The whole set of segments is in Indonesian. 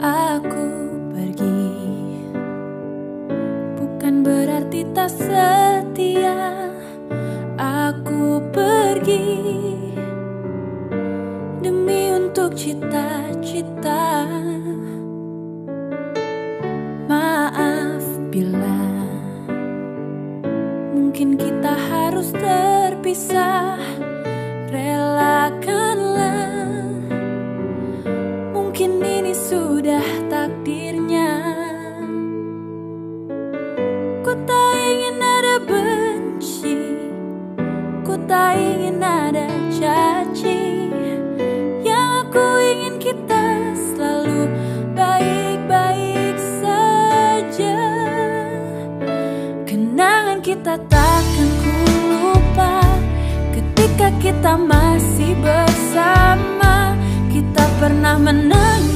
aku pergi. Bukan berarti tak setia Aku pergi. Demi untuk cita-cita. Maaf bila Mungkin kita harus terpisah. Relakan tak ingin ada caci. Yang aku ingin kita selalu baik-baik saja. Kenangan kita takkan ku lupa. Ketika kita masih bersama Kita pernah menangis,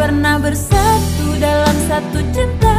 pernah bersatu dalam satu cinta